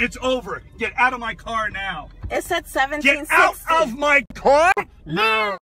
It's over. Get out of my car now. It said Get out of my car now.